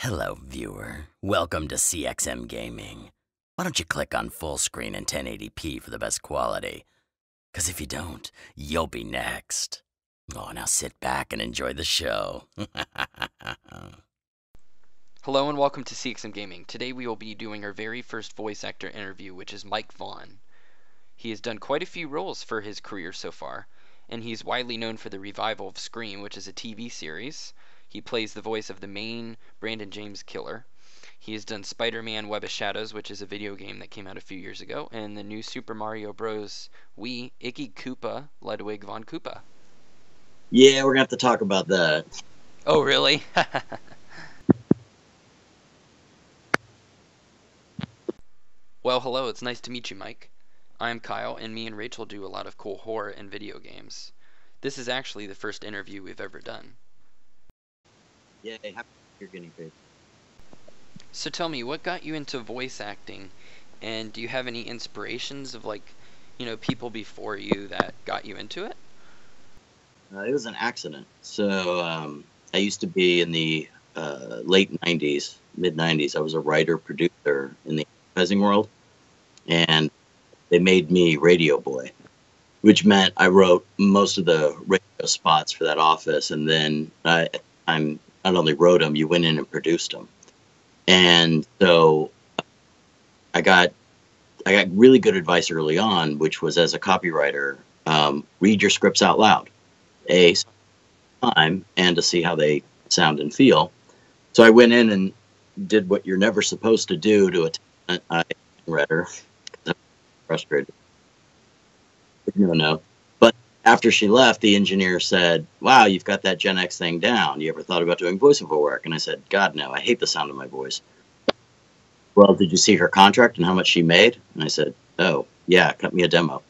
Hello, viewer. Welcome to CXM Gaming. Why don't you click on full screen and 1080p for the best quality? Because if you don't, you'll be next. Oh, now sit back and enjoy the show. Hello and welcome to CXM Gaming. Today we will be doing our very first voice actor interview, which is Mike Vaughn. He has done quite a few roles for his career so far, and he's widely known for the revival of Scream, which is a TV series. He plays the voice of the main Brandon James killer. He has done Spider-Man Web of Shadows, which is a video game that came out a few years ago, and the new Super Mario Bros. Wii Iggy Koopa Ludwig von Koopa. Yeah, we're gonna have to talk about that. Oh, really? well, hello, it's nice to meet you, Mike. I'm Kyle, and me and Rachel do a lot of cool horror and video games. This is actually the first interview we've ever done. Yeah, happy you're guinea pig. So tell me, what got you into voice acting, and do you have any inspirations of like, you know, people before you that got you into it? Uh, it was an accident. So um, I used to be in the uh, late '90s, mid '90s. I was a writer producer in the advertising world, and they made me radio boy, which meant I wrote most of the radio spots for that office, and then I, I'm not only wrote them, you went in and produced them. And so I got I got really good advice early on, which was as a copywriter, um, read your scripts out loud, a time, and to see how they sound and feel. So I went in and did what you're never supposed to do to a I read her. frustrated. No, no after she left, the engineer said, Wow, you've got that Gen X thing down. You ever thought about doing voiceover work? And I said, God, no, I hate the sound of my voice. Well, did you see her contract and how much she made? And I said, Oh, yeah, cut me a demo.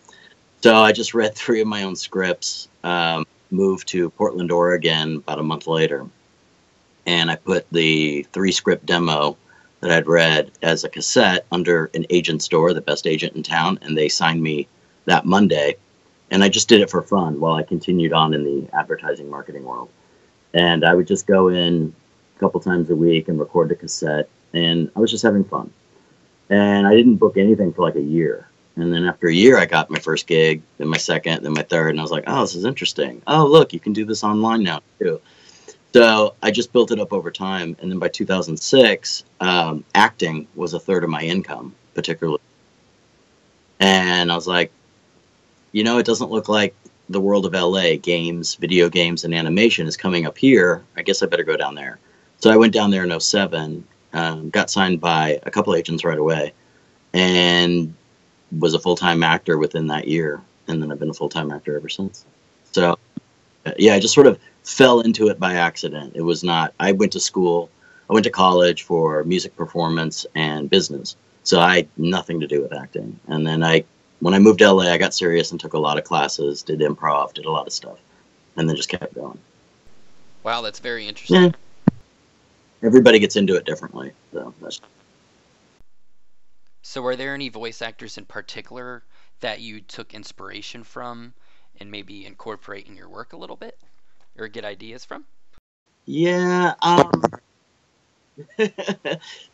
So I just read three of my own scripts, um, moved to Portland, Oregon about a month later. And I put the three script demo that I'd read as a cassette under an agent store, the best agent in town. And they signed me that Monday and I just did it for fun while I continued on in the advertising marketing world. And I would just go in a couple times a week and record the cassette, and I was just having fun. And I didn't book anything for like a year. And then after a year, I got my first gig, then my second, then my third, and I was like, oh, this is interesting. Oh, look, you can do this online now too. So I just built it up over time. And then by 2006, um, acting was a third of my income, particularly. And I was like, you know, it doesn't look like the world of LA, games, video games, and animation is coming up here. I guess I better go down there. So I went down there in 07, um, got signed by a couple agents right away, and was a full time actor within that year. And then I've been a full time actor ever since. So, uh, yeah, I just sort of fell into it by accident. It was not, I went to school, I went to college for music performance and business. So I had nothing to do with acting. And then I when I moved to LA, I got serious and took a lot of classes, did improv, did a lot of stuff, and then just kept going. Wow, that's very interesting. Yeah. Everybody gets into it differently, so that's. So, are there any voice actors in particular that you took inspiration from, and maybe incorporate in your work a little bit, or get ideas from? Yeah, um,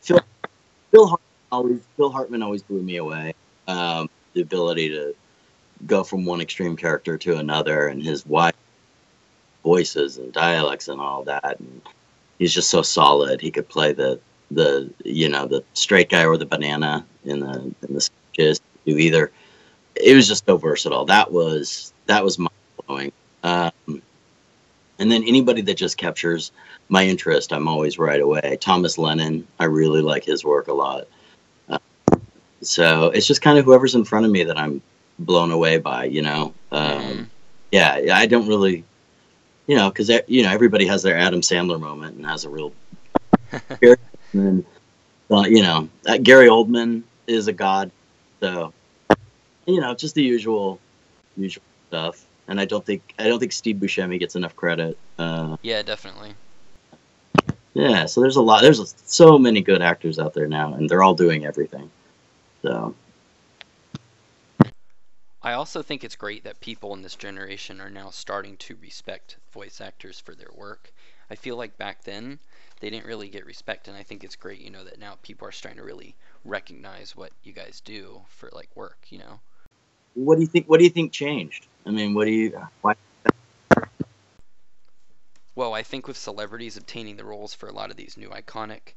Phil, Phil Hartman always Phil Hartman always blew me away. Um, the ability to go from one extreme character to another and his wide voices and dialects and all that. And he's just so solid. He could play the the you know the straight guy or the banana in the in the sketches do either. It was just so versatile. That was that was mind blowing um, and then anybody that just captures my interest i'm always right away. Thomas lennon i really like his work a lot so it's just kind of whoever's in front of me that I'm blown away by, you know. Um, mm. Yeah, I don't really, you know, because you know everybody has their Adam Sandler moment and has a real. and uh, you know, uh, Gary Oldman is a god, so you know, just the usual, usual stuff. And I don't think I don't think Steve Buscemi gets enough credit. Uh, yeah, definitely. Yeah, so there's a lot. There's so many good actors out there now, and they're all doing everything. So. I also think it's great that people in this generation are now starting to respect voice actors for their work. I feel like back then they didn't really get respect, and I think it's great, you know, that now people are starting to really recognize what you guys do for like work, you know. What do you think? What do you think changed? I mean, what do you? Why? Well, I think with celebrities obtaining the roles for a lot of these new iconic,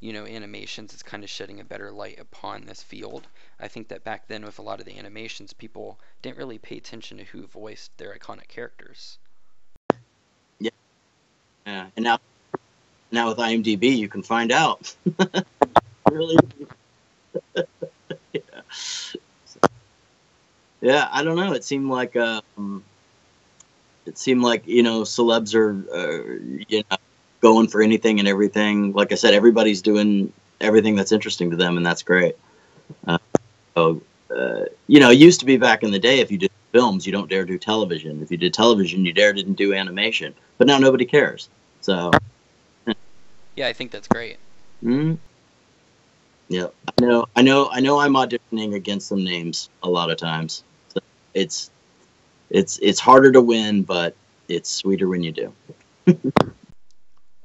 you know, animations, it's kind of shedding a better light upon this field. I think that back then, with a lot of the animations, people didn't really pay attention to who voiced their iconic characters. Yeah, Yeah. and now, now with IMDb, you can find out. really? yeah. yeah, I don't know. It seemed like um, it seemed like you know celebs are uh, you know going for anything and everything. Like I said, everybody's doing everything that's interesting to them, and that's great. Uh, so, uh, you know, it used to be back in the day if you did films, you don't dare do television. If you did television, you dare didn't do animation. But now nobody cares. So. Yeah, I think that's great. Hmm. Yeah, I know. I know. I know. I'm auditioning against some names a lot of times. So it's it's it's harder to win, but it's sweeter when you do.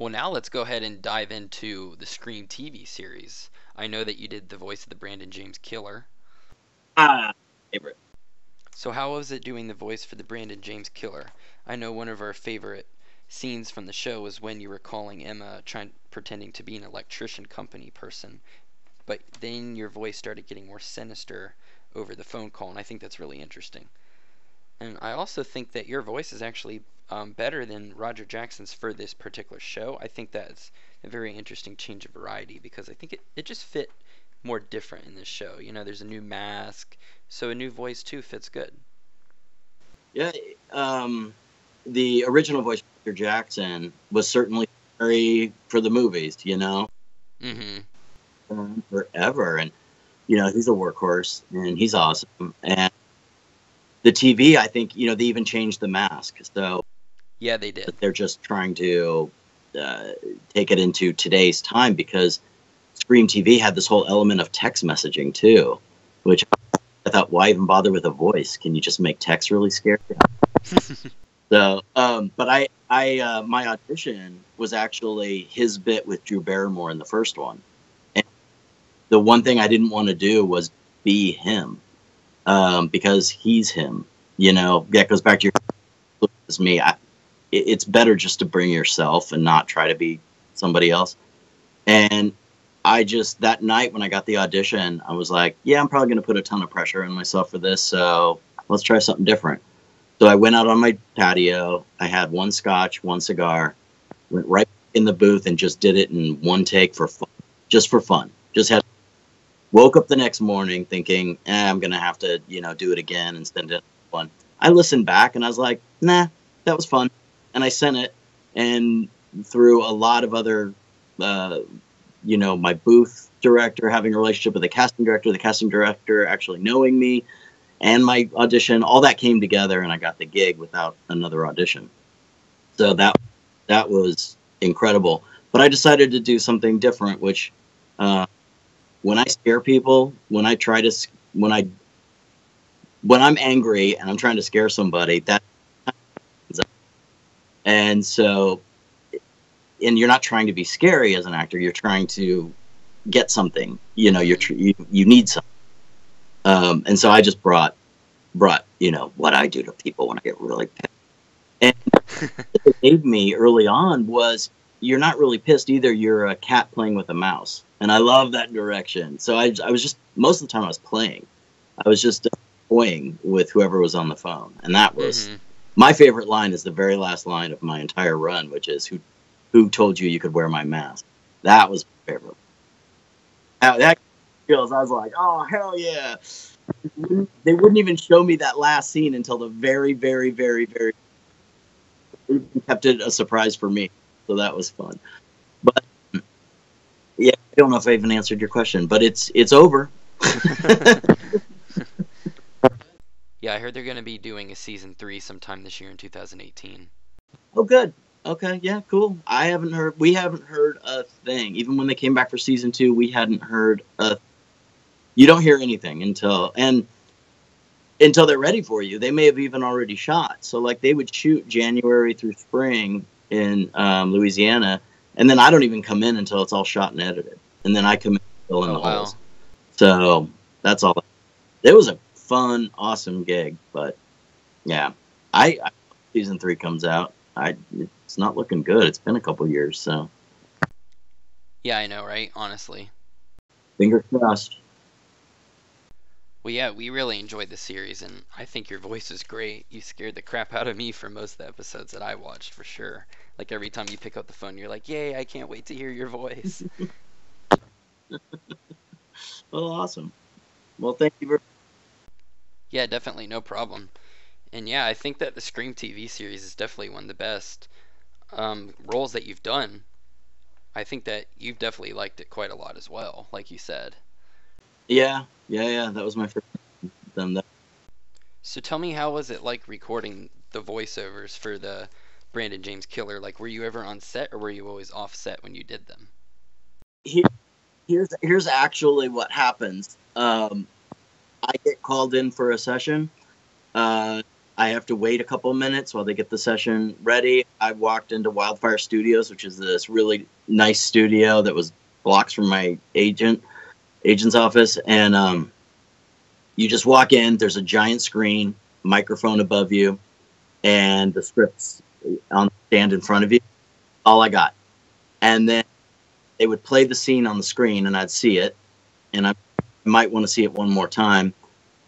well, now let's go ahead and dive into the Scream TV series. I know that you did the voice of the Brandon James Killer. Ah, favorite. So how was it doing the voice for the Brandon James Killer? I know one of our favorite scenes from the show was when you were calling Emma, trying pretending to be an electrician company person, but then your voice started getting more sinister over the phone call, and I think that's really interesting. And I also think that your voice is actually um, better than Roger Jackson's for this particular show. I think that's a very interesting change of variety because I think it, it just fit more different in this show. You know, there's a new mask, so a new voice too fits good. Yeah, um, the original voice, Roger Jackson, was certainly very for the movies. You know, mm-hmm. forever, and you know he's a workhorse and he's awesome. And the TV, I think, you know, they even changed the mask. So yeah, they did. They're just trying to uh, take it into today's time because Scream TV had this whole element of text messaging too, which I thought, why even bother with a voice? Can you just make text really scary? so, um, but I, I, uh, my audition was actually his bit with Drew Barrymore in the first one, and the one thing I didn't want to do was be him um, because he's him. You know, that goes back to your as me. I, it, it's better just to bring yourself and not try to be somebody else. And I just that night when I got the audition, I was like, yeah, I'm probably going to put a ton of pressure on myself for this, so let's try something different. So I went out on my patio. I had one scotch, one cigar, went right in the booth and just did it in one take for fun, just for fun. Just had Woke up the next morning thinking, eh, I'm gonna have to, you know, do it again and send it one. I listened back and I was like, nah, that was fun, and I sent it. And through a lot of other, uh, you know, my booth director having a relationship with the casting director, the casting director actually knowing me, and my audition, all that came together, and I got the gig without another audition. So that that was incredible. But I decided to do something different, which uh, when I scare people, when I try to, when I, when I'm angry and I'm trying to scare somebody, that, and so, and you're not trying to be scary as an actor. You're trying to get something. You know, you're you, you need something. Um, and so I just brought brought you know what I do to people when I get really pissed. And it gave me early on was you're not really pissed either. You're a cat playing with a mouse and I love that direction. So I, I was just most of the time I was playing, I was just toying with whoever was on the phone, and that was mm-hmm. my favorite line. Is the very last line of my entire run, which is "Who, who told you you could wear my mask?" That was my favorite. That feels. I was like, oh hell yeah! They wouldn't even show me that last scene until the very, very, very, very kept it a surprise for me. So that was fun. Yeah, I don't know if I even answered your question, but it's it's over. yeah, I heard they're going to be doing a season three sometime this year in 2018. Oh, good. Okay, yeah, cool. I haven't heard. We haven't heard a thing. Even when they came back for season two, we hadn't heard a. You don't hear anything until and until they're ready for you. They may have even already shot. So like they would shoot January through spring, in um, Louisiana, and then I don't even come in until it's all shot and edited, and then I come in and fill in Oh, the wow. holes. So that's all. It was a fun, awesome gig, but yeah, I, I season three comes out. I it's not looking good. It's been a couple years, so Yeah, I know, right? Honestly. fingers crossed. Well, yeah, we really enjoyed the series, and I think your voice is great. You scared the crap out of me for most of the episodes that I watched, for sure. Like every time you pick up the phone, you're like, "Yay! I can't wait to hear your voice." Well, awesome. Well, thank you very yeah, definitely, no problem. And yeah, I think that the Scream TV series is definitely one of the best um, roles that you've done. I think that you've definitely liked it quite a lot as well, like you said. Yeah, yeah, yeah. That was my first. Them that. So tell me, how was it like recording the voiceovers for the Brandon James Killer? Like, were you ever on set, or were you always off set when you did them? Here, here's here's actually what happens. Um, I get called in for a session. Uh, I have to wait a couple minutes while they get the session ready. I walked into Wildfire Studios, which is this really nice studio that was blocks from my agent agent's office, and um, you just walk in. There's a giant screen, microphone above you, and the scripts on the stand in front of you. All I got, and then they would play the scene on the screen, and I'd see it, and I might want to see it one more time,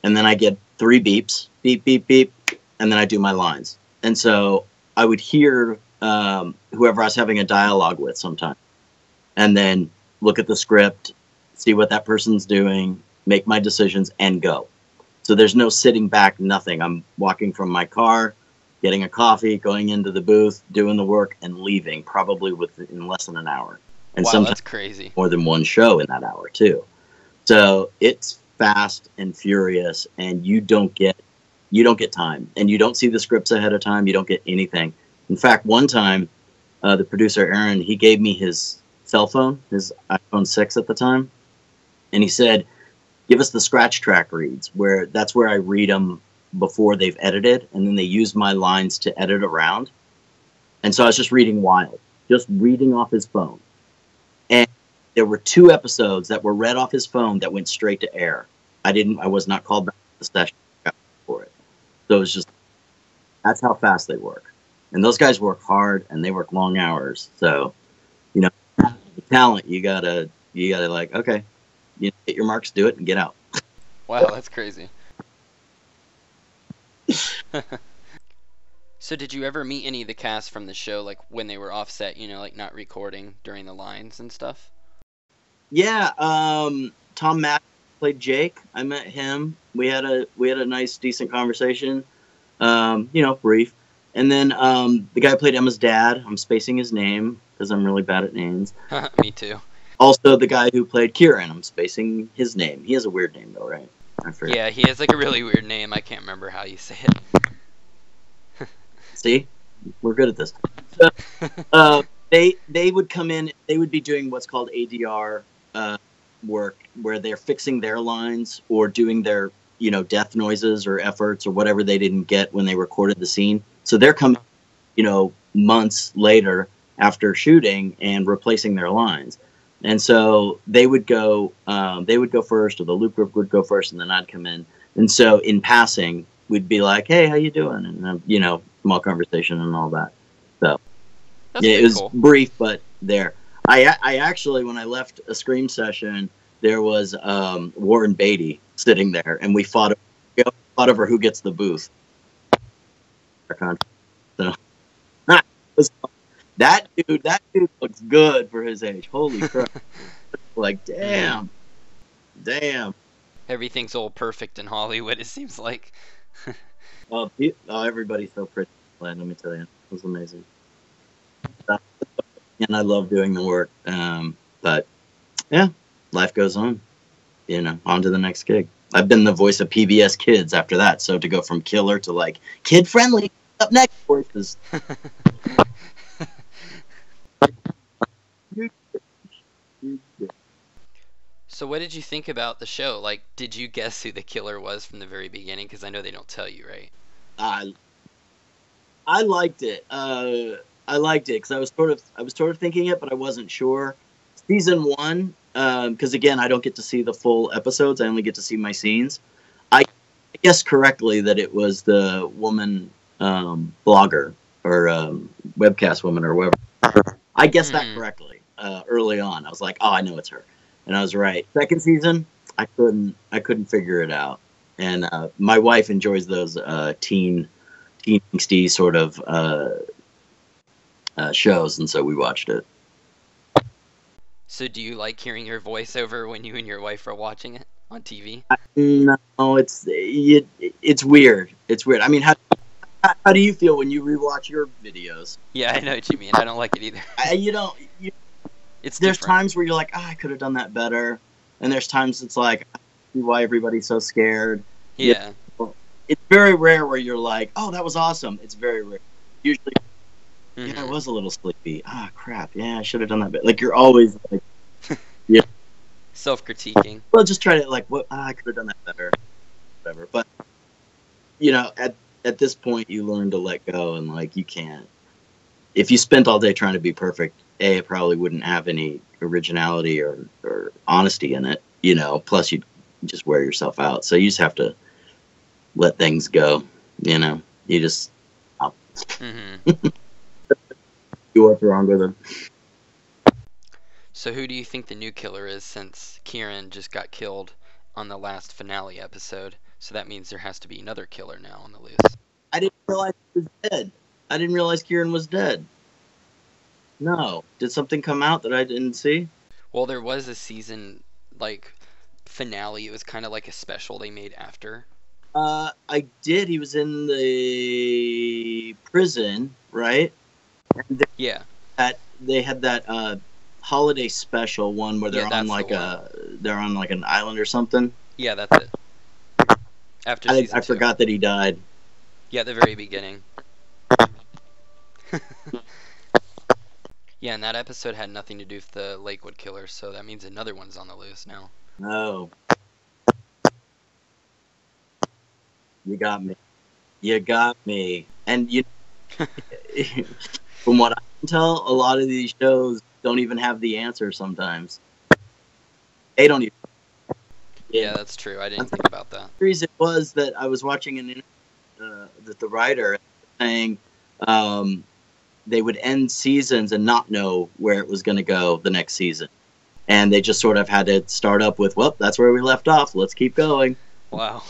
and then I get three beeps, beep, beep, beep, and then I do my lines. And so I would hear um, whoever I was having a dialogue with sometimes, and then look at the script, see what that person's doing, make my decisions, and go. So there's no sitting back, nothing. I'm walking from my car, getting a coffee, going into the booth, doing the work, and leaving probably within less than an hour. And wow, sometimes that's crazy. more than one show in that hour too. So it's fast and furious, and you don't get you don't get time, and you don't see the scripts ahead of time. You don't get anything. In fact, one time, uh, the producer Aaron he gave me his cell phone, his iPhone six at the time, and he said, "Give us the scratch track reads, where that's where I read them before they've edited, and then they use my lines to edit around." And so I was just reading wild, just reading off his phone And there were two episodes that were read off his phone that went straight to air. I didn't. I was not called back to the session for it. So it was just that's how fast they work. And those guys work hard and they work long hours. So you know, the talent you gotta you gotta like okay, you know, get your marks, do it, and get out. Wow, that's crazy. so did you ever meet any of the cast from the show, like when they were offset? You know, like not recording during the lines and stuff. Yeah, um, Tom Mack played Jake. I met him. We had a we had a nice, decent conversation. Um, you know, brief. And then um, the guy who played Emma's dad. I'm spacing his name because I'm really bad at names. Me too. Also, the guy who played Kieran. I'm spacing his name. He has a weird name though, right? Yeah, he has like a really weird name. I can't remember how you say it. See, we're good at this. So, uh, they they would come in. They would be doing what's called ADR uh, work, where they're fixing their lines or doing their you know death noises or efforts or whatever they didn't get when they recorded the scene. So they're coming, you know, months later after shooting and replacing their lines. And so they would go, um, they would go first, or the loop group would go first, and then I'd come in. And so in passing, we'd be like, "Hey, how you doing?" And uh, you know, small conversation and all that. So That's yeah, it was cool. brief, but there. I I actually, when I left a scream session, there was um, Warren Beatty sitting there, and we fought we fought over who gets the booth. So it was fun. That dude, that dude looks good for his age. Holy crap! like, damn, damn. Everything's all perfect in Hollywood. It seems like. Oh, pe- oh everybody's so pretty. Let me tell you, it was amazing. And I love doing the work. Um, but yeah, life goes on. You know, on to the next gig. I've been the voice of PBS Kids after that. So to go from killer to like kid friendly up next voices. So what did you think about the show? Like, did you guess who the killer was from the very beginning? Because I know they don't tell you, right? I I liked it. Uh, I liked it because I was sort of I was sort of thinking it, but I wasn't sure. Season one, because again, I don't get to see the full episodes. I only get to see my scenes. I guess correctly that it was the woman um, blogger or um, webcast woman or whatever. I guessed that Mhm. correctly uh, early on. I was like, oh, I know it's her, and I was right. Second season, I couldn't I couldn't figure it out. And uh, my wife enjoys those uh, teen teen angsty sort of uh, uh, shows, and so we watched it. So do you like hearing your voiceover when you and your wife are watching it on TV? No, it's it, it's weird. It's weird. I mean, how how do you feel when you rewatch your videos? Yeah, I know what you mean. I don't like it either. I, you don't. You, It's there's different. times where you're like, oh, I could have done that better, and there's times it's like, I see why everybody's so scared. Yeah. It's very rare where you're like, oh, that was awesome. It's very rare. Usually, yeah, I was a little sleepy. Ah, crap. Yeah, I should have done that better. Like you're always like, yeah. Self-critiquing. well, just try to like, what ah, I could have done that better, whatever. But you know, at at this point, you learn to let go, and like you can't. If you spent all day trying to be perfect, a it probably wouldn't have any originality or or honesty in it. You know, plus you would just wear yourself out. So you just have to let things go. You know, you just hmm do what's wrong with them. So who do you think the new killer is since Kieran just got killed on the last finale episode? So that means there has to be another killer now on the loose. I didn't realize he was dead. I didn't realize Kieran was dead. No, did something come out that I didn't see? Well, there was a season like finale. It was kind of like a special they made after. Uh, I did. He was in the prison, right? And Yeah. that they had that uh, holiday special one where they're Yeah, on like the a they're on like an island or something. Yeah, that's it. After I, I forgot that he died. Yeah, at the very beginning. yeah, and that episode had nothing to do with the Lakewood killer, so that means another one's on the loose now. No, you got me. You got me. And you, from what I can tell, a lot of these shows don't even have the answer. Sometimes they don't even. Yeah, that's true. I didn't think about that. The reason was that I was watching an interview uh, that the writer saying um, they would end seasons and not know where it was going to go the next season, and they just sort of had to start up with, "Well, that's where we left off. Let's keep going." Wow.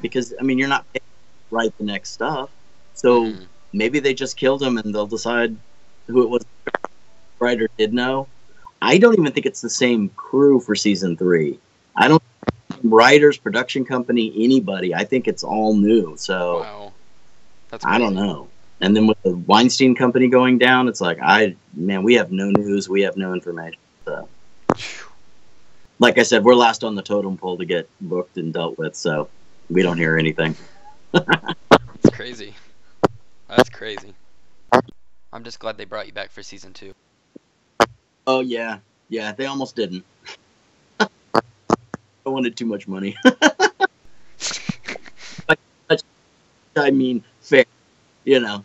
Because I mean, you're not paying to write the next stuff, so Mhm. maybe they just killed him and they'll decide who it was. The writer did know. I don't even think it's the same crew for season three. I don't writers, production company, anybody. I think it's all new. So Wow. That's I don't know. And then with the Weinstein company going down, it's like I man, we have no news, we have no information. So like I said, we're last on the totem pole to get booked and dealt with, so we don't hear anything. It's crazy. That's crazy. I'm just glad they brought you back for season two. Oh yeah, yeah, they almost didn't. I wanted too much money. I mean, fair, you know,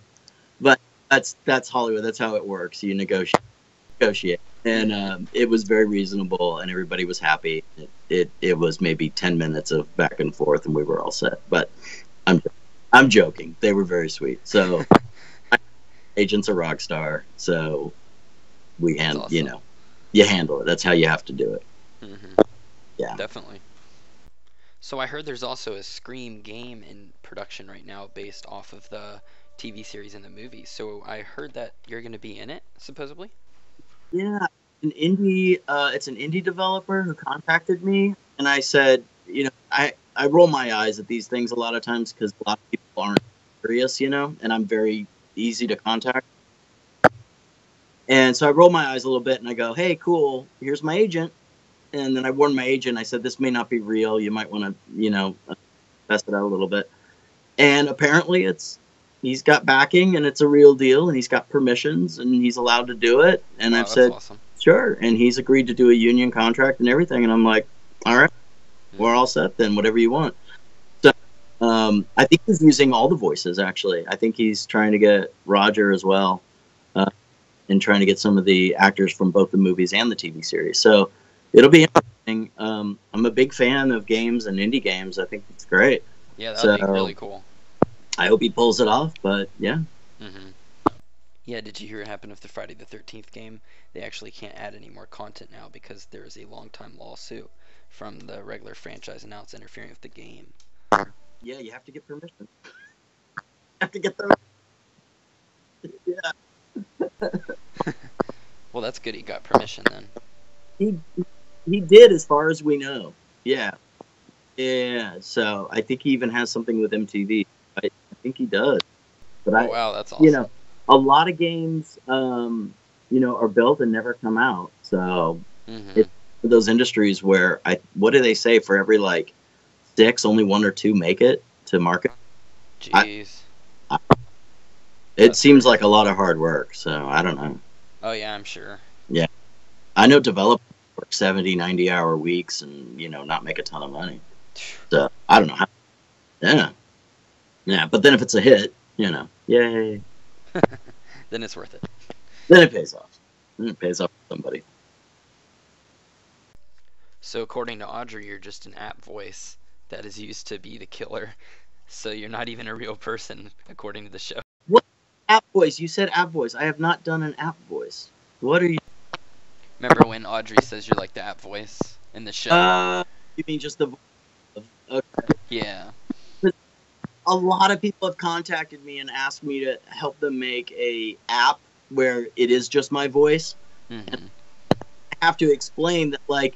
that's that's Hollywood. That's how it works. You negotiate, negotiate, and um, it was very reasonable, and everybody was happy. It, it it was maybe ten minutes of back and forth, and we were all set. But I'm I'm joking. They were very sweet. So, agent's a rock star. So we handle, you know, you handle it. That's how you have to do it. hmm Yeah. Definitely. So I heard there's also a Scream game in production right now based off of the TV series and the movie. So I heard that you're going to be in it, supposedly. Yeah, an indie. Uh, it's an indie developer who contacted me, and I said, you know, I I roll my eyes at these things a lot of times because a lot of people aren't serious, you know, and I'm very easy to contact. And so I roll my eyes a little bit, and I go, "Hey, cool. Here's my agent." And then I warned my agent. I said, "This may not be real. You might want to, you know, test it out a little bit." And apparently, it's he's got backing, and it's a real deal, and he's got permissions, and he's allowed to do it. And Wow, I've said, awesome. sure. And he's agreed to do a union contract and everything. And I'm like, all right, we're all set then, whatever you want. So um, I think he's using all the voices, actually. I think he's trying to get Roger as well. Uh, and trying to get some of the actors from both the movies and the TV series. So it'll be interesting. Um, I'm a big fan of games and indie games. I think it's great. Yeah, that'd be really cool. I hope he pulls it off. But yeah, hmm Yeah, did you hear what happened with the Friday the 13th game? They actually can't add any more content now because there is a long time lawsuit from the regular franchise and now it's interfering with the game. yeah, you have to get permission. You have to get them. Yeah, Well, that's good he got permission then. he he did, as far as we know. Yeah, yeah. So I think he even has something with MTV. I, I think he does. But I, Oh, wow, that's awesome. you know, a lot of games, um, you know, are built and never come out. So hmm it- those industries where I, what do they say? For every like six, only one or two make it to market. I- Jeez. It That's seems crazy. like a lot of hard work. So I don't know. Oh, yeah, I'm sure. Yeah, I know developers work 70, 90 hour weeks and, you know, not make a ton of money. So I don't know how. Yeah. Yeah. But then if it's a hit, you know, yay. Then it's worth it. Then it pays off. Then it pays off for somebody. So, according to Audrey, you're just an app voice that is used to be the killer. So, you're not even a real person, according to the show. What app voice. You said app voice. I have not done an app voice. What are you? Remember when Audrey says you're like the app voice in the show? Uh, you mean just the voice? Okay. yeah. A lot of people have contacted me and asked me to help them make a app where it is just my voice. hmm I have to explain that like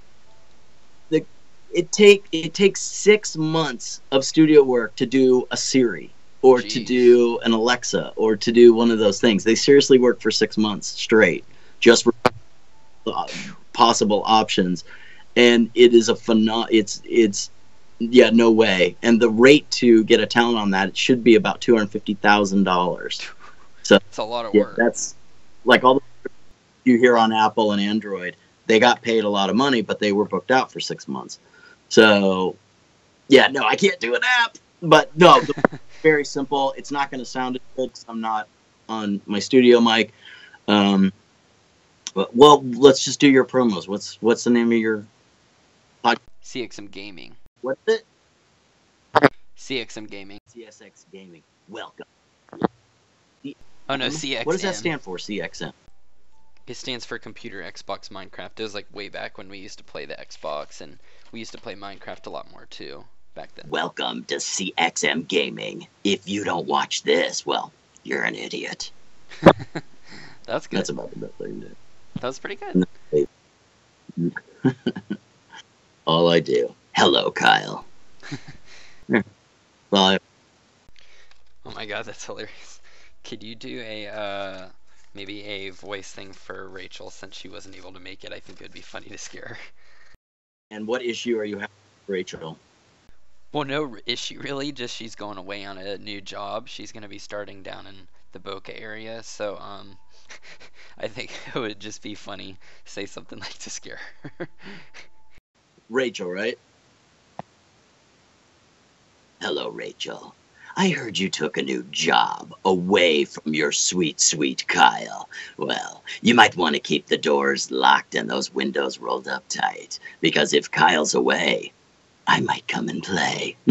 the it take it takes six months of studio work to do a Siri or to do an Alexa or to do one of those things. They seriously work for six months straight just for possible options, and it is a phenom. It's it's yeah, no way. And the rate to get a talent on that it should be about two hundred fifty thousand dollars. So it's a lot of Yeah, work. that's like all the you hear on Apple and Android. They got paid a lot of money, but they were booked out for six months. So, yeah, no, I can't do an app. But no, very simple. It's not going to sound as good 'cause I'm not on my studio mic. Um, but, well, let's just do your promos. What's what's the name of your CXM Gaming. What's it? CXM Gaming. CSX Gaming. Welcome. Oh no, CXM. What does that stand for? CXM. It stands for Computer Xbox Minecraft. It was like way back when we used to play the Xbox, and we used to play Minecraft a lot more too back then. Welcome to CXM Gaming. If you don't watch this, well, you're an idiot. That's good. That's about the best I can do. that was pretty good. All I do. Hello, Kyle. Well, I, Oh my god, that's hilarious. Could you do a uh, maybe a voice thing for Rachel since she wasn't able to make it? I think it would be funny to scare her. and what issue are you having, Rachel? Well, no r- issue really. Just she's going away on a new job. She's gonna be starting down in the Boca area, so um, I think it would just be funny to say something like to scare her. Rachel, right? Hello, Rachel. I heard you took a new job away from your sweet, sweet Kyle. Well, you might want to keep the doors locked and those windows rolled up tight, because if Kyle's away, I might come and play.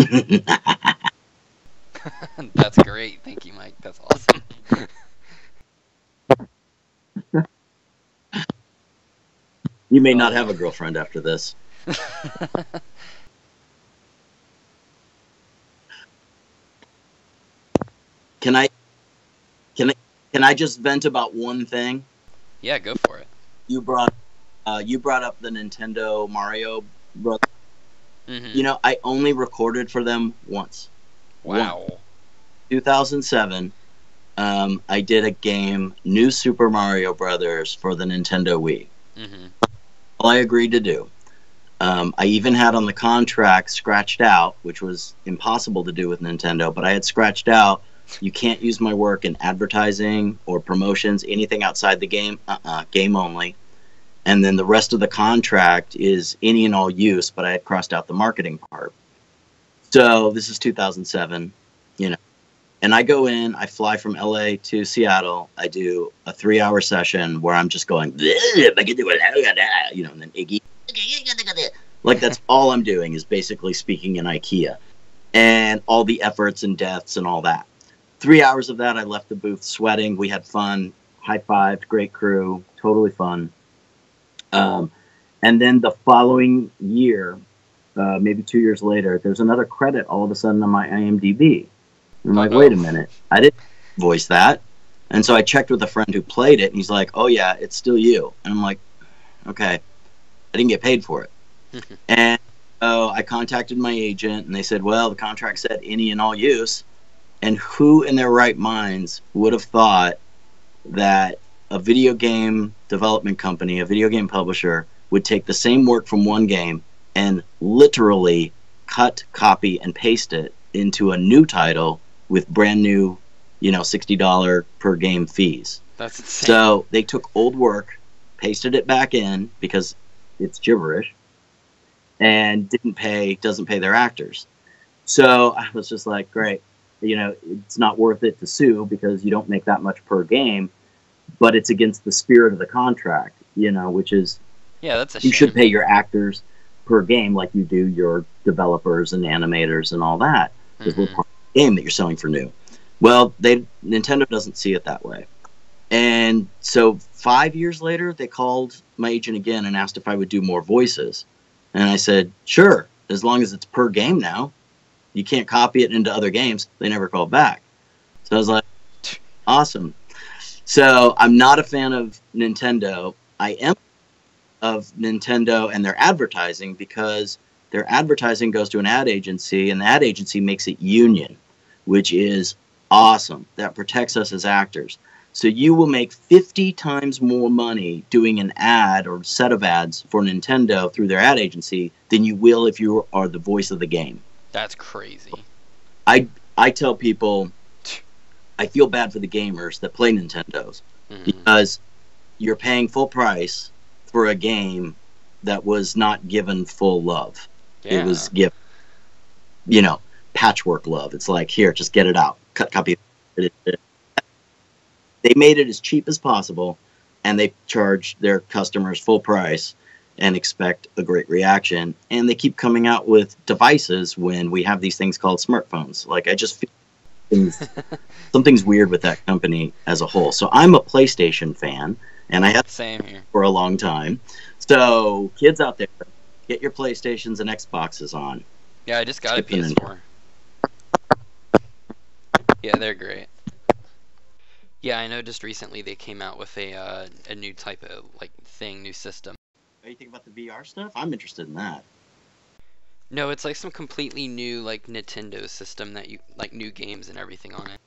That's great. Thank you, Mike. That's awesome. you may not have a girlfriend after this. Can I? Can I? Can I just vent about one thing? yeah, go for it. You brought, uh, you brought up the Nintendo Mario Bros. hmm You know, I only recorded for them once. wow. 2007. Um, I did a game, New Super Mario Brothers, for the Nintendo Wii. hmm all I agreed to do. Um, I even had on the contract scratched out, which was impossible to do with Nintendo, but I had scratched out you can't use my work in advertising or promotions, anything outside the game, uh uh game only. And then the rest of the contract is any and all use, but I had crossed out the marketing part. So this is 2007, you know. And I go in, I fly from LA to Seattle. I do a three hour session where I'm just going, you know, and then Iggy. Like that's all I'm doing is basically speaking in IKEA and all the efforts and deaths and all that. Three hours of that, I left the booth sweating. We had fun, high fived, great crew, totally fun. Um, and then the following year, uh, maybe two years later, there's another credit all of a sudden on my IMDb. I'm like, wait a minute, I didn't voice that. And so I checked with a friend who played it, and he's like, oh yeah, it's still you. And I'm like, okay, I didn't get paid for it. and so I contacted my agent, and they said, well, the contract said any and all use. And who in their right minds would have thought that a video game development company, a video game publisher, would take the same work from one game and literally cut, copy, and paste it into a new title with brand new, you know, $60 per game fees. That's insane. So they took old work, pasted it back in because it's gibberish, and didn't pay doesn't pay their actors. So I was just like, great, you know, it's not worth it to sue because you don't make that much per game, but it's against the spirit of the contract, you know, which is yeah, that's a you shame. should pay your actors per game like you do your developers and animators and all that because we're Mhm. part of the game that you're selling for new. Well, they Nintendo doesn't see it that way. And so five years later, they called my agent again and asked if I would do more voices. And I said, sure, as long as it's per game now. You can't copy it into other games. They never called back. So I was like, awesome. So I'm not a fan of Nintendo. I am of Nintendo and their advertising because their advertising goes to an ad agency and the ad agency makes it union, which is awesome. That protects us as actors. So you will make 50 times more money doing an ad or set of ads for Nintendo through their ad agency than you will if you are the voice of the game. That's crazy. I I tell people I feel bad for the gamers that play Nintendos Mhm. because you're paying full price for a game that was not given full love. Yeah. It was given, you know, patchwork love. It's like here, just get it out, cut copy. They made it as cheap as possible, and they charge their customers full price and expect a great reaction. And they keep coming out with devices when we have these things called smartphones. Like I just feel things, something's weird with that company as a whole. So I'm a PlayStation fan, and I have Same here. for a long time. So kids out there, get your PlayStations and Xboxes on. Yeah, I just got a Skip the PS4. Yeah, they're great. Yeah, I know. Just recently they came out with a uh, a new type of like thing, new system. You think about the VR stuff? I'm interested in that. No, it's like some completely new like Nintendo system that you like new games and everything on it.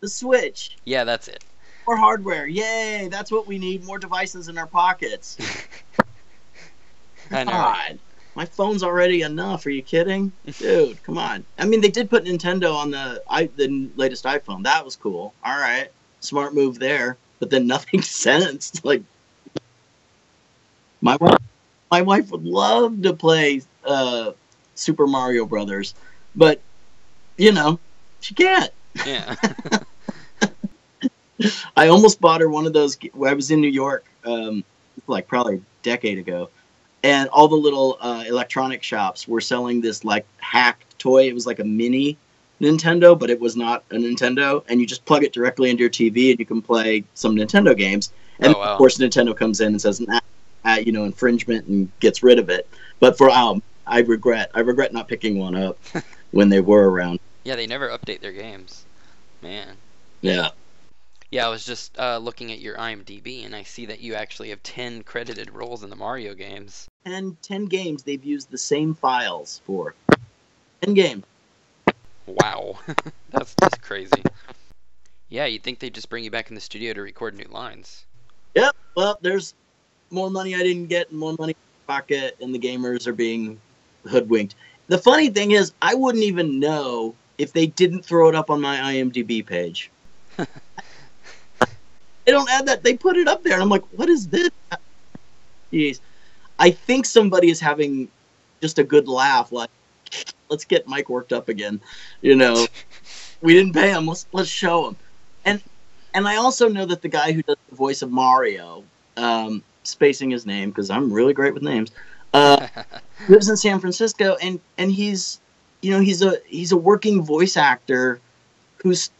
The Switch, Yeah, that's it. more hardware, yay! That's what we need. More devices in our pockets. I know. God, my phone's already enough. Are you kidding, dude? Come on. I mean, they did put Nintendo on the i the latest iPhone. That was cool. All right, smart move there. But then nothing sensed. Like my wife, my wife would love to play uh, Super Mario Brothers, but you know she can't. Yeah. I almost bought her one of those. I was in New York, um, like probably a decade ago, and all the little uh, electronic shops were selling this like hacked toy. It was like a mini Nintendo, but it was not a Nintendo, and you just plug it directly into your TV, and you can play some Nintendo games. And Oh, wow. of course, Nintendo comes in and says, nah, uh, you know, infringement, and gets rid of it. But for um, I regret, I regret not picking one up when they were around. yeah, they never update their games. Man. Yeah. Yeah, I was just uh, looking at your IMDb and I see that you actually have 10 credited roles in the Mario games. 10, 10 games they've used the same files for. 10 games. Wow. That's just crazy. Yeah, you'd think they'd just bring you back in the studio to record new lines. Yep. Well, there's more money I didn't get and more money in my pocket, and the gamers are being hoodwinked. The funny thing is, I wouldn't even know if they didn't throw it up on my IMDb page. they don't add that. They put it up there, and I'm like, what is this? Jeez. I think somebody is having just a good laugh. Like, let's get Mike worked up again. You know, we didn't pay him. Let's let's show him. And and I also know that the guy who does the voice of Mario, um, spacing his name because I'm really great with names, uh, lives in San Francisco, and and he's, you know, he's a he's a working voice actor, who's,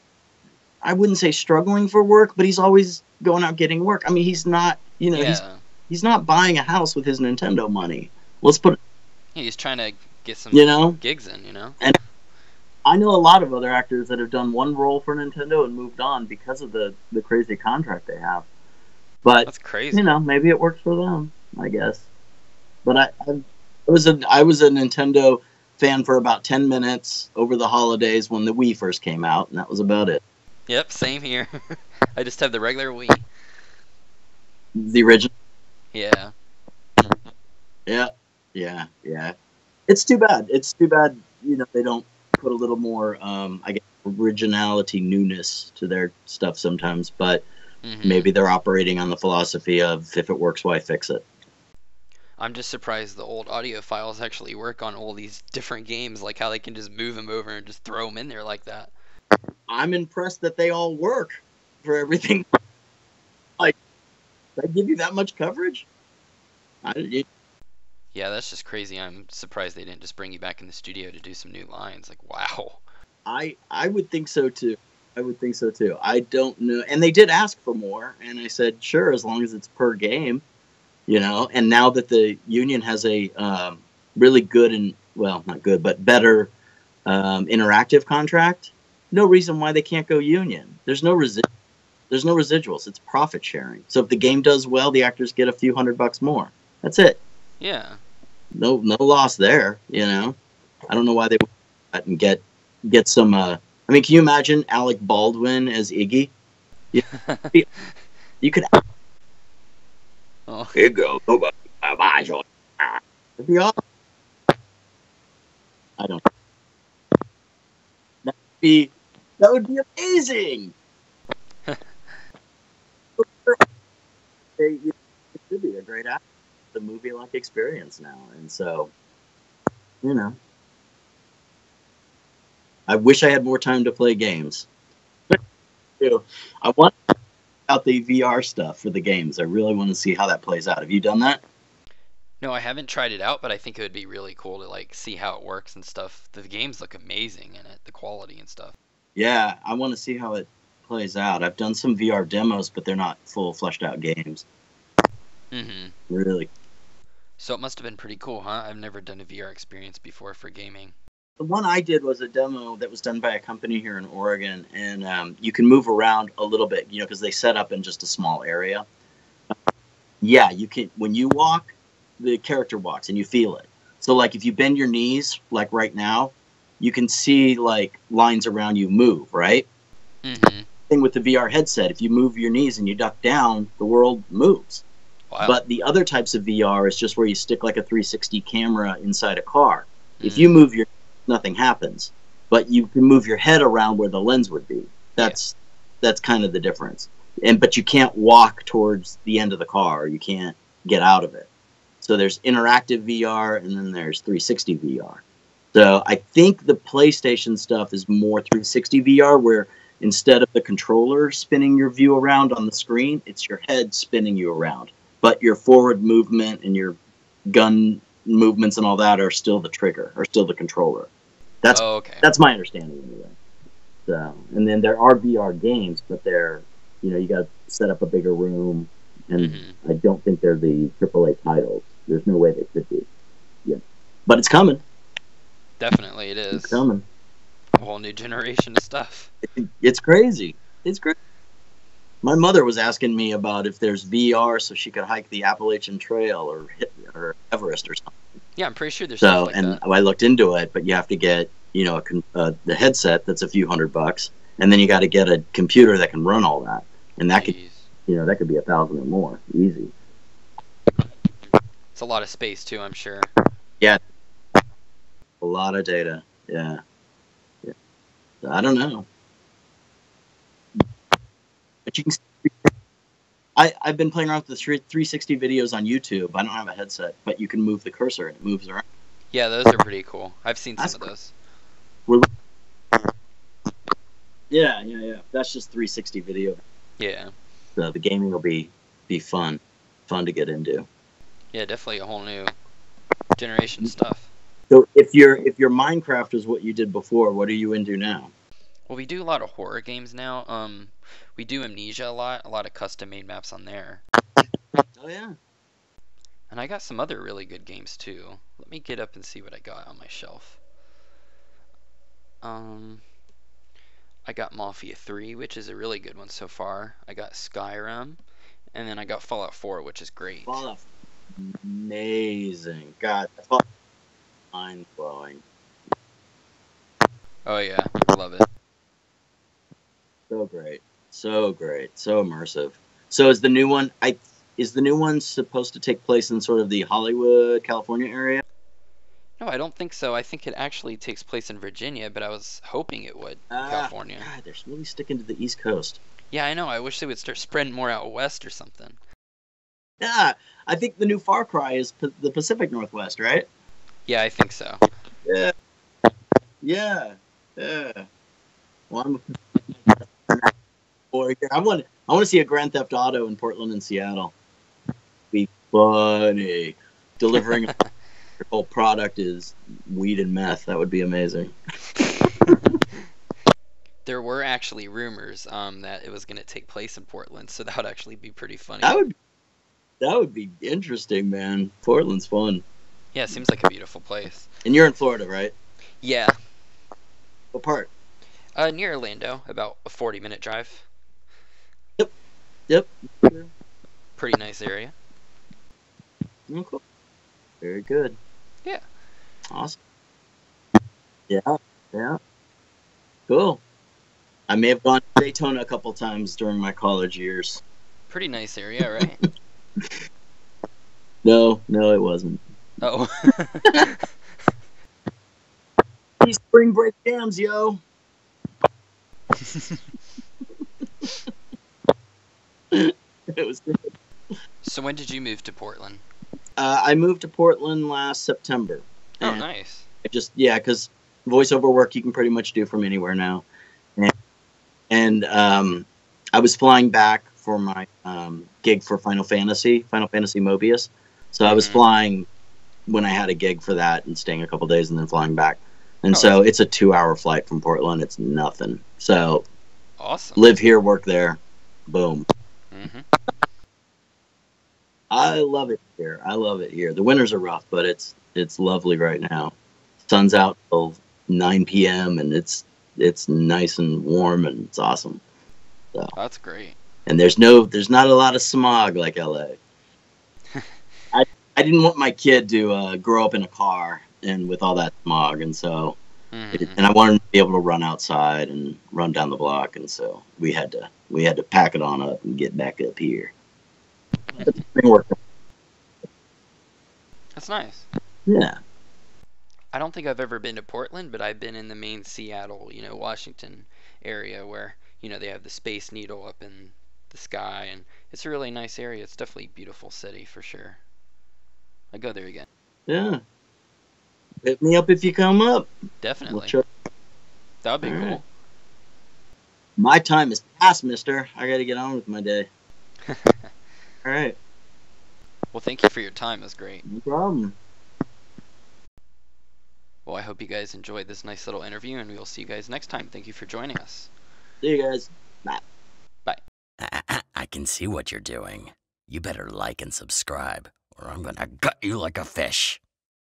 I wouldn't say struggling for work, but he's always going out getting work. I mean, he's not, you know, yeah. he's he's not buying a house with his Nintendo money. Let's put, Yeah, he's trying to get some you know, gigs in, you know? And. I know a lot of other actors that have done one role for Nintendo and moved on because of the the crazy contract they have. But That's crazy. you know, maybe it works for them. I guess. But I, I, I was a I was a Nintendo fan for about ten minutes over the holidays when the Wii first came out, and that was about it. Yep, same here. I just have the regular Wii. The original. Yeah. Yeah, yeah, yeah. It's too bad. It's too bad. You know, they don't put a little more, um, I guess, originality, newness to their stuff sometimes. But Mhm. maybe they're operating on the philosophy of if it works, why fix it? I'm just surprised the old audio files actually work on all these different games, like how they can just move them over and just throw them in there like that. I'm impressed that they all work for everything. like, did I give you that much coverage? I, it, Yeah, that's just crazy. I'm surprised they didn't just bring you back in the studio to do some new lines. Like, wow. I I would think so too. I would think so too. I don't know, and they did ask for more, and I said sure as long as it's per game, you know. And now that the union has a um, really good and well, not good, but better um, interactive contract, no reason why they can't go union. There's no resi- There's no residuals. It's profit sharing. So if the game does well, the actors get a few hundred bucks more. That's it. Yeah. No no loss there. You know. I don't know why they would and get get some. Uh, I mean, can you imagine Alec Baldwin as Iggy? Yeah. You could. Oh, Here you go. It'd be awesome. I don't. That would be that would be amazing. They- it could be a great act, the movie like experience now, and so you know, I wish I had more time to play games. I want out the VR stuff for the games. I really want to see how that plays out. Have you done that? no, I haven't tried it out, but I think it would be really cool to like see how it works and stuff. The games look amazing in it, the quality and stuff. Yeah, I want to see how it plays out. I've done some VR demos, but they're not full fleshed out games. hmm Really. So it must have been pretty cool, huh? I've never done a VR experience before for gaming. The one I did was a demo that was done by a company here in Oregon, and um, you can move around a little bit, you know, because they set up in just a small area. Yeah, you can. When you walk, the character walks, and you feel it. So, like, if you bend your knees, like right now, you can see like lines around you move, right? hmm Thing with the VR headset, if you move your knees and you duck down, the world moves. Wow. But the other types of VR is just where you stick like a 360 camera inside a car. If Mm. you move your nothing happens, but you can move your head around where the lens would be. That's that's kind of the difference. And but you can't walk towards the end of the car. You can't get out of it. So there's interactive VR and then there's 360 VR. So I think the PlayStation stuff is more 360 VR where instead of the controller spinning your view around on the screen, it's your head spinning you around. But your forward movement and your gun movements and all that are still the trigger, are still the controller. That's oh, okay. that's my understanding anyway. So, and then there are VR games, but they're you know you got to set up a bigger room, and Mhm. I don't think they're the AAA titles. There's no way they could be. Yeah, but it's coming. Definitely it is. It's coming. A whole new generation of stuff. It's crazy. It's great. My mother was asking me about if there's VR so she could hike the Appalachian Trail or hit or Everest or something. Yeah, I'm pretty sure there's So, like and that. I looked into it, but you have to get you know a uh, the headset that's a few hundred bucks, and then you got to get a computer that can run all that, and that could Jeez. you know that could be a thousand or more, easy. It's a lot of space too, I'm sure. Yeah, a lot of data. Yeah. yeah. I don't know. But you can. I, I've been playing around with the 360 videos on YouTube. I don't have a headset, but you can move the cursor and it moves around. Yeah, those are pretty cool. I've seen That's some of cool. those. Yeah, yeah, yeah. That's just 360 video. Yeah. So the gaming will be be fun, fun to get into. Yeah, definitely a whole new generation stuff. So if your if your Minecraft is what you did before, what are you into now? Well, we do a lot of horror games now. Um, we do Amnesia a lot, a lot of custom made maps on there. Oh yeah. And I got some other really good games too. Let me get up and see what I got on my shelf. Um, I got Mafia 3, which is a really good one so far. I got Skyrim, and then I got Fallout 4, which is great. Fallout, amazing. God, Fallout, mind blowing. Oh yeah, love it. So great, so great, so immersive. So is the new one? I is the new one supposed to take place in sort of the Hollywood, California area? No, I don't think so. I think it actually takes place in Virginia, but I was hoping it would. Ah, California. God, they're really sticking to the East Coast. Yeah, I know. I wish they would start spreading more out west or something. Yeah, I think the new Far Cry is p- the Pacific Northwest, right? Yeah, I think so. Yeah, yeah, yeah. Well, I'm Boy, I want I want to see a Grand Theft Auto in Portland and Seattle. Be funny. Delivering your whole product is weed and meth. That would be amazing. There were actually rumors um, that it was going to take place in Portland, so that would actually be pretty funny. That would that would be interesting, man. Portland's fun. Yeah, it seems like a beautiful place. And you're in Florida, right? Yeah, What part? uh, near Orlando, about a 40 minute drive. Yep. Pretty nice area. Oh, cool. Very good. Yeah. Awesome. Yeah. Yeah. Cool. I may have gone to Daytona a couple times during my college years. Pretty nice area, right? No, no, it wasn't. oh. These spring break jams, yo. it was. Good. so when did you move to Portland? Uh, I moved to Portland last September. Oh, nice. I just yeah, because voiceover work you can pretty much do from anywhere now, and, and um, I was flying back for my um, gig for Final Fantasy, Final Fantasy Mobius. So I was Mhm. flying when I had a gig for that and staying a couple days and then flying back. And Oh, so it's a two-hour flight from Portland. It's nothing. So Awesome. live here, work there, boom. Hmm I love it here. I love it here. The winters are rough, but it's it's lovely right now. Sun's out till 9 p.m. and it's it's nice and warm and it's awesome. That's great. And there's no there's not a lot of smog like LA. I I didn't want my kid to uh, grow up in a car and with all that smog, and so Mhm. and I wanted be able to run outside and run down the block, and so we had to we had to pack it on up and get back up here. It's been working. That's nice. Yeah. I don't think I've ever been to Portland, but I've been in the main Seattle, you know, Washington area where, you know, they have the Space Needle up in the sky and it's a really nice area. It's definitely a beautiful city for sure. I go there again. Yeah. Hit me up if you come up. Definitely. We'll. That would be All cool. right. My time is past, mister. I gotta get on with my day. All right. well, thank you for your time. It was great. No problem. Well, I hope you guys enjoyed this nice little interview and we will see you guys next time. Thank you for joining us. See you guys. Bye. I, I can see what you're doing. You better like and subscribe, or I'm gonna gut you like a fish.